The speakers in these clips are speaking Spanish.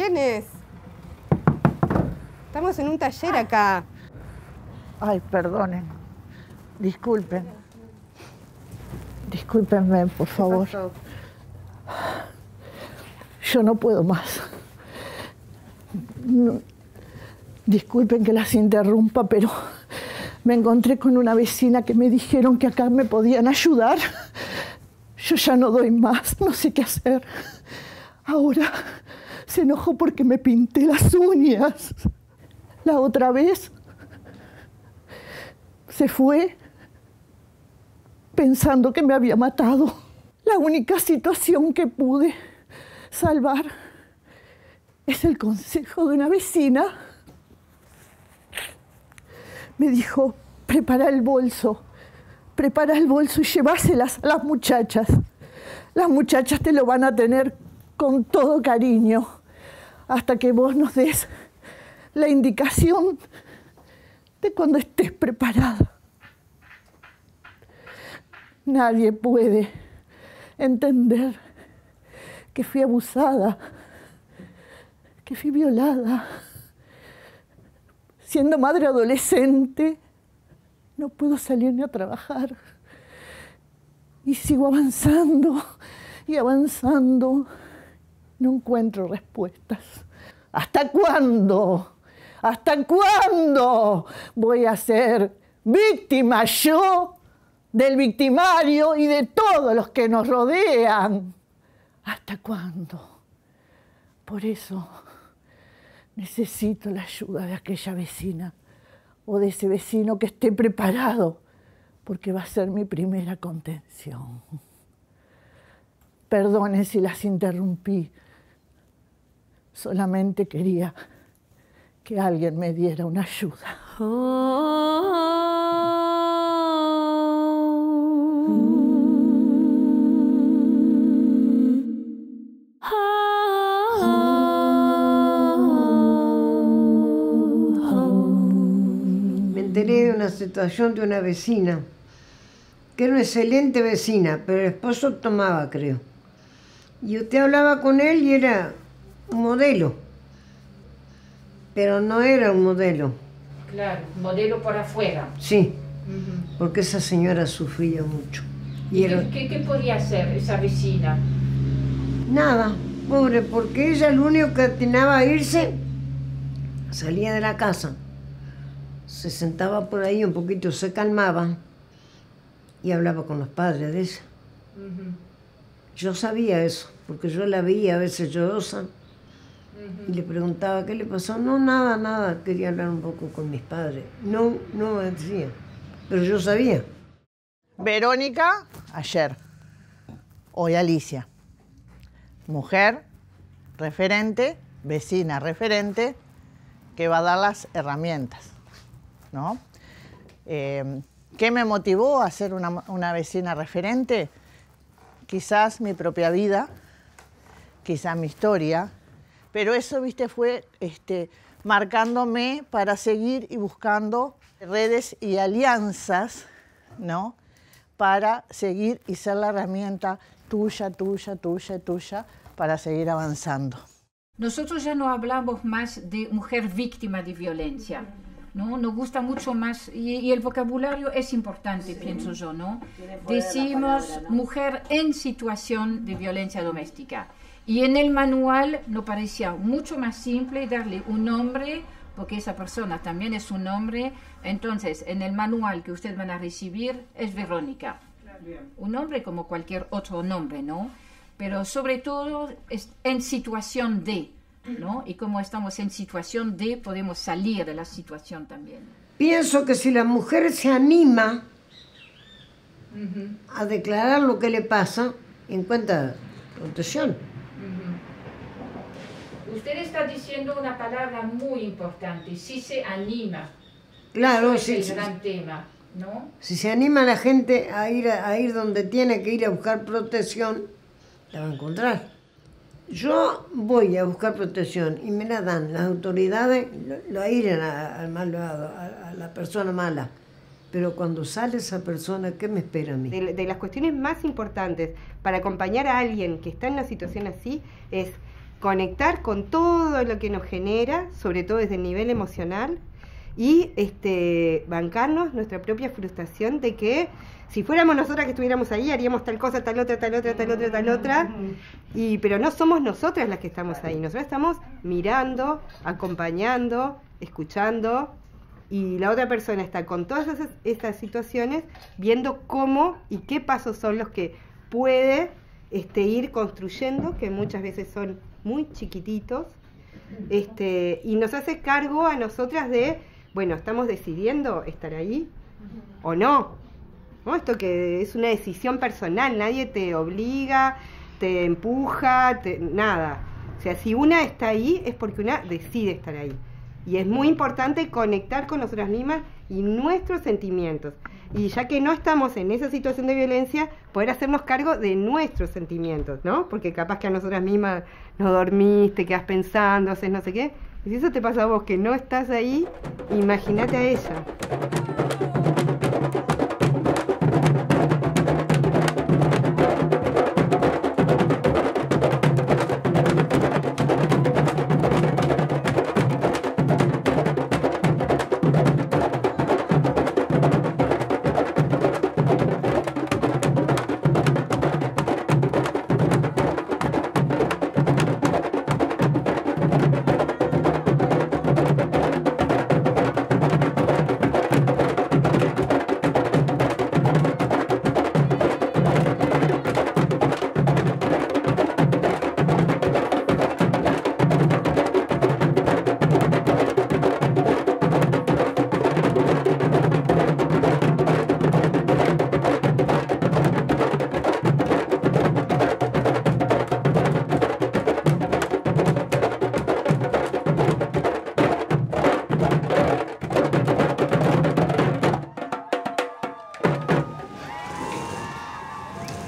¿Quién es? Estamos en un taller acá. Ay, perdonen. Disculpen. Discúlpenme, por favor. Yo no puedo más. No- disculpen que las interrumpa, pero me encontré con una vecina que me dijeron que acá me podían ayudar. Yo ya no doy más, no sé qué hacer. Ahora se enojó porque me pinté las uñas. La otra vez se fue pensando que me había matado. La única situación que pude salvar es el consejo de una vecina. Me dijo, prepara el bolso, prepara el bolso y lleváselas a las muchachas. Las muchachas te lo van a tener con todo cariño hasta que vos nos des la indicación de cuando estés preparada. Nadie puede entender que fui abusada, que fui violada. Siendo madre adolescente, no puedo salir ni a trabajar. Y sigo avanzando y avanzando. No encuentro respuestas. ¿Hasta cuándo? ¿Hasta cuándo voy a ser víctima yo del victimario y de todos los que nos rodean? ¿Hasta cuándo? Por eso necesito la ayuda de aquella vecina o de ese vecino que esté preparado, porque va a ser mi primera contención. Perdone si las interrumpí, solamente quería que alguien me diera una ayuda. Me enteré de una situación de una vecina, que era una excelente vecina, pero el esposo tomaba, creo. Y usted hablaba con él y era modelo, pero no era un modelo, Claro, modelo por afuera. sí, porque esa señora sufría mucho. Y era ¿Qué, qué, podía hacer esa vecina? nada, pobre, porque ella lo único que atinaba a irse, salía de la casa, se sentaba por ahí un poquito, se calmaba y hablaba con los padres de ella. Yo sabía eso, porque yo la veía a veces llorosa y le preguntaba qué le pasó. No, nada, nada, quería hablar un poco con mis padres. No, no me decía, pero yo sabía. Verónica, ayer. Hoy Alicia. Mujer, referente, vecina, referente, que va a dar las herramientas. ¿no? Eh, ¿Qué me motivó a ser una, una vecina referente? Quizás mi propia vida, quizás mi historia, pero eso, viste, fue este, marcándome para seguir y buscando redes y alianzas, ¿no? Para seguir y ser la herramienta tuya, tuya, tuya, tuya, para seguir avanzando. Nosotros ya no hablamos más de mujer víctima de violencia. ¿no? Nos gusta mucho más, y, y el vocabulario es importante, pienso yo, ¿no? Decimos mujer en situación de violencia doméstica. Y en el manual nos parecía mucho más simple darle un nombre, porque esa persona también es un nombre. Entonces, en el manual que ustedes van a recibir es Verónica. Un nombre como cualquier otro nombre, ¿no? Pero sobre todo es en situación de, ¿no? Y como estamos en situación de, podemos salir de la situación también. Pienso que si la mujer se anima a declarar lo que le pasa, encuentra protección. Usted está diciendo una palabra muy importante, si se anima. Claro, Eso sí, es el sí. gran tema, ¿no? Si se anima la gente a ir, a, a ir donde tiene que ir a buscar protección, la va a encontrar. Yo voy a buscar protección y me la dan las autoridades, lo, lo airan a- al malvado, a, a la persona mala. Pero cuando sale esa persona, ¿qué me espera a mí? De, de las cuestiones más importantes para acompañar a alguien que está en una situación así es conectar con todo lo que nos genera, sobre todo desde el nivel emocional, y este, bancarnos nuestra propia frustración de que si fuéramos nosotras que estuviéramos ahí, haríamos tal cosa, tal otra, tal otra, tal otra, tal otra, y, pero no somos nosotras las que estamos ahí, nosotras estamos mirando, acompañando, escuchando, y la otra persona está con todas esas, estas situaciones viendo cómo y qué pasos son los que puede este, ir construyendo, que muchas veces son muy chiquititos, este, y nos hace cargo a nosotras de, bueno, estamos decidiendo estar ahí o no. ¿no? Esto que es una decisión personal, nadie te obliga, te empuja, nada. O sea, si una está ahí es porque una decide estar ahí. Y es muy importante conectar con nosotras mismas y nuestros sentimientos. Y ya que no estamos en esa situación de violencia, poder hacernos cargo de nuestros sentimientos, ¿no? Porque capaz que a nosotras mismas no dormiste, quedas pensando, haces no sé qué. Y si eso te pasa a vos que no estás ahí, imagínate a ella.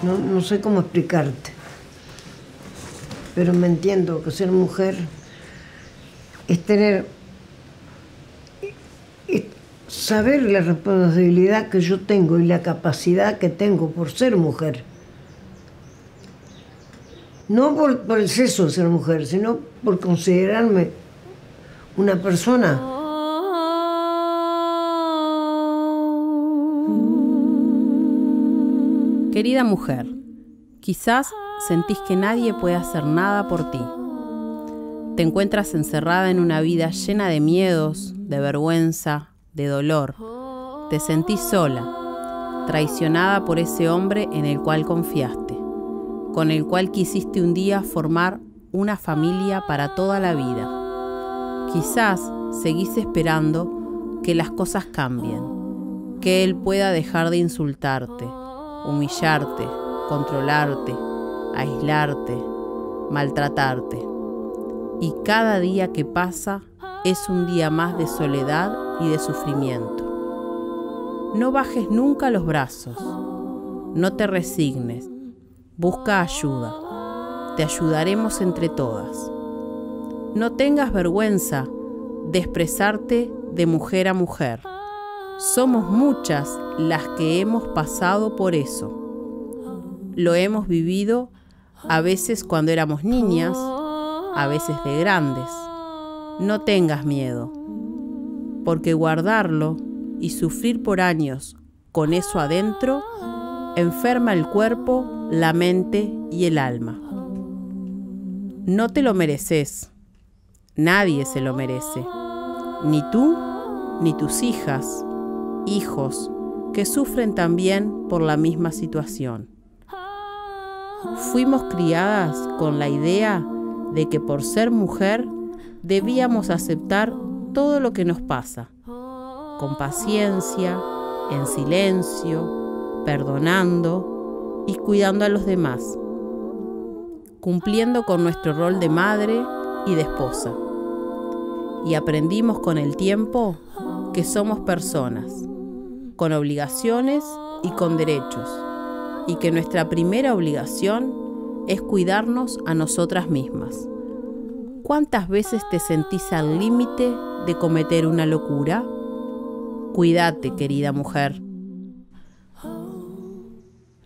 No, sé cómo explicarte, pero me entiendo que ser mujer es tener, saber la responsabilidad que yo tengo y la capacidad que tengo por ser mujer. No por, por el sexo de ser mujer, sino por considerarme una persona Querida mujer, quizás sentís que nadie puede hacer nada por ti. Te encuentras encerrada en una vida llena de miedos, de vergüenza, de dolor. Te sentís sola, traicionada por ese hombre en el cual confiaste, con el cual quisiste un día formar una familia para toda la vida. Quizás seguís esperando que las cosas cambien, que él pueda dejar de insultarte humillarte, controlarte, aislarte, maltratarte. Y cada día que pasa es un día más de soledad y de sufrimiento. No bajes nunca los brazos, no te resignes, busca ayuda, te ayudaremos entre todas. No tengas vergüenza de expresarte de mujer a mujer. Somos muchas las que hemos pasado por eso. Lo hemos vivido a veces cuando éramos niñas, a veces de grandes. No tengas miedo, porque guardarlo y sufrir por años con eso adentro enferma el cuerpo, la mente y el alma. No te lo mereces. Nadie se lo merece. Ni tú, ni tus hijas, hijos que sufren también por la misma situación. Fuimos criadas con la idea de que por ser mujer debíamos aceptar todo lo que nos pasa, con paciencia, en silencio, perdonando y cuidando a los demás, cumpliendo con nuestro rol de madre y de esposa. Y aprendimos con el tiempo que somos personas con obligaciones y con derechos, y que nuestra primera obligación es cuidarnos a nosotras mismas. ¿Cuántas veces te sentís al límite de cometer una locura? Cuídate, querida mujer.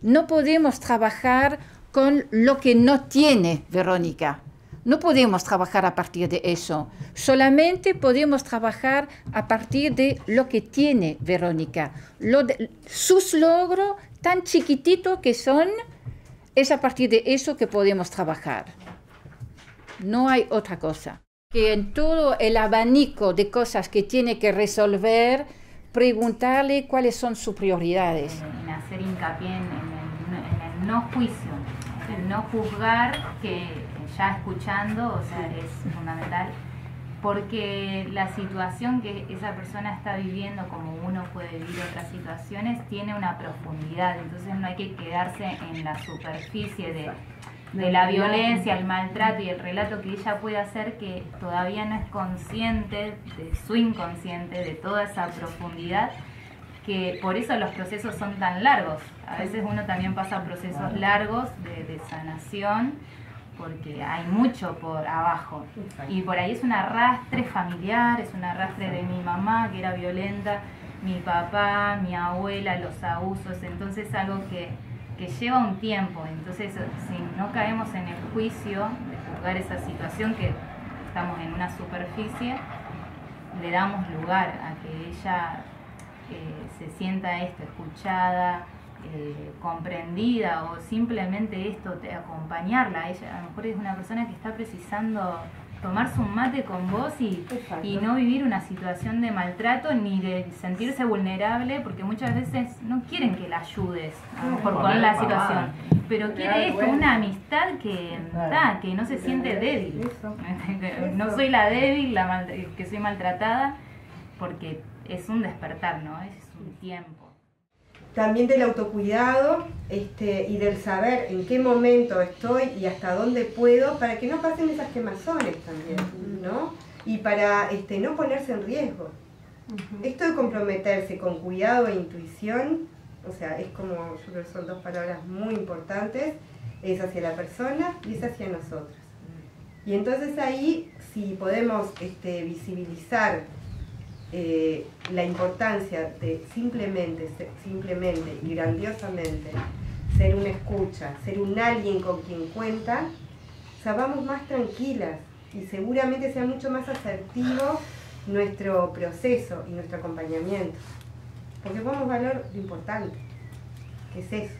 No podemos trabajar con lo que no tiene Verónica. No podemos trabajar a partir de eso. Solamente podemos trabajar a partir de lo que tiene Verónica. sus logros tan chiquititos que son, es a partir de eso que podemos trabajar. No hay otra cosa. Que en todo el abanico de cosas que tiene que resolver, preguntarle cuáles son sus prioridades. En hacer hincapié en, el, no juicio, el no juzgar, que ya escuchando, o sea, es fundamental, porque la situación que esa persona está viviendo, como uno puede vivir otras situaciones, tiene una profundidad, entonces no hay que quedarse en la superficie de de la violencia, el maltrato y el relato que ella puede hacer que todavía no es consciente de su inconsciente, de toda esa profundidad, que por eso los procesos son tan largos. A veces uno también pasa procesos largos de, sanación porque hay mucho por abajo. Y por ahí es un arrastre familiar, es un arrastre de mi mamá que era violenta, mi papá, mi abuela, los abusos, entonces algo que que lleva un tiempo. Entonces, si no caemos en el juicio de juzgar esa situación, que estamos en una superficie, le damos lugar a que ella eh, se sienta esto, escuchada, eh, comprendida o simplemente esto, te, acompañarla. Ella a lo mejor es una persona que está precisando tomarse un mate con vos y, y, no vivir una situación de maltrato ni de sentirse vulnerable, porque muchas veces no quieren que la ayudes, mejor con la situación, pero quiere esto, una amistad que, que no se siente débil. No soy la débil, la que soy maltratada, porque es un despertar, ¿no? Es un tiempo también del autocuidado este, y del saber en qué momento estoy y hasta dónde puedo para que no pasen esas quemazones también, ¿no? Y para este, no ponerse en riesgo. Esto de comprometerse con cuidado e intuición, o sea, es como, yo creo que son dos palabras muy importantes, es hacia la persona y es hacia nosotros. Y entonces ahí, si podemos este, visibilizar eh, la importancia de simplemente, simplemente y grandiosamente ser una escucha, ser un alguien con quien cuenta, o sea, vamos más tranquilas y seguramente sea mucho más asertivo nuestro proceso y nuestro acompañamiento. Porque ponemos valor lo importante, que es eso.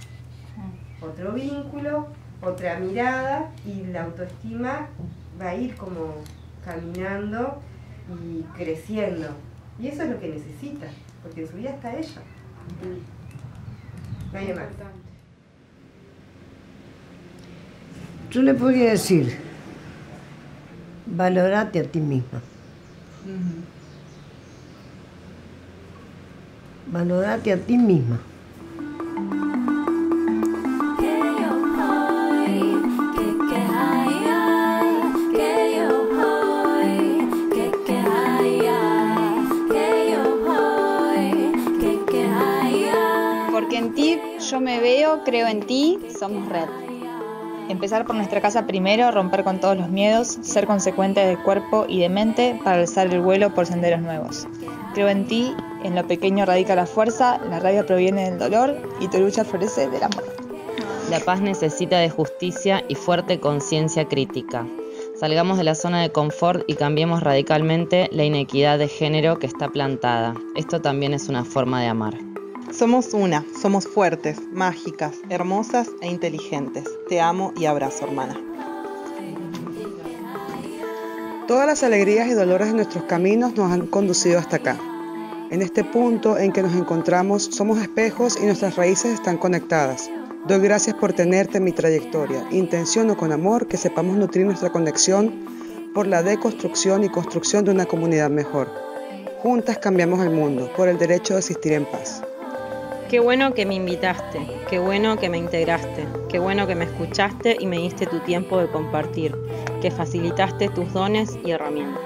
Otro vínculo, otra mirada y la autoestima va a ir como caminando y creciendo. Y eso es lo que necesita, porque en su vida está ella. Nadie más. Yo le podría decir, valorate a ti misma. Valorate a ti misma. Creo en ti, somos red. Empezar por nuestra casa primero, romper con todos los miedos, ser consecuente de cuerpo y de mente para alzar el vuelo por senderos nuevos. Creo en ti, en lo pequeño radica la fuerza, la rabia proviene del dolor y tu lucha florece del amor. La paz necesita de justicia y fuerte conciencia crítica. Salgamos de la zona de confort y cambiemos radicalmente la inequidad de género que está plantada. Esto también es una forma de amar. Somos una, somos fuertes, mágicas, hermosas e inteligentes. Te amo y abrazo, hermana. Todas las alegrías y dolores de nuestros caminos nos han conducido hasta acá. En este punto en que nos encontramos somos espejos y nuestras raíces están conectadas. Doy gracias por tenerte en mi trayectoria. Intenciono con amor que sepamos nutrir nuestra conexión por la deconstrucción y construcción de una comunidad mejor. Juntas cambiamos el mundo por el derecho de existir en paz. Qué bueno que me invitaste, qué bueno que me integraste, qué bueno que me escuchaste y me diste tu tiempo de compartir, que facilitaste tus dones y herramientas.